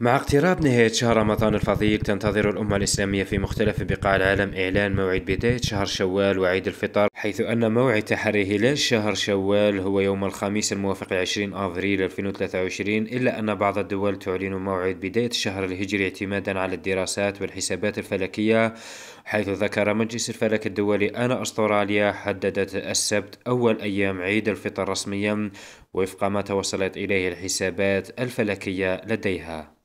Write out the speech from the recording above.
مع اقتراب نهاية شهر رمضان الفضيل تنتظر الأمة الإسلامية في مختلف بقاع العالم إعلان موعد بداية شهر شوال وعيد الفطر حيث أن موعد تحري هلال شهر شوال هو يوم الخميس الموافق 20 أفريل 2023 إلا أن بعض الدول تعلن موعد بداية الشهر الهجري اعتمادا على الدراسات والحسابات الفلكية حيث ذكر مجلس الفلك الدولي أن أستراليا حددت السبت أول أيام عيد الفطر رسميا وفق ما توصلت إليه الحسابات الفلكية لديها.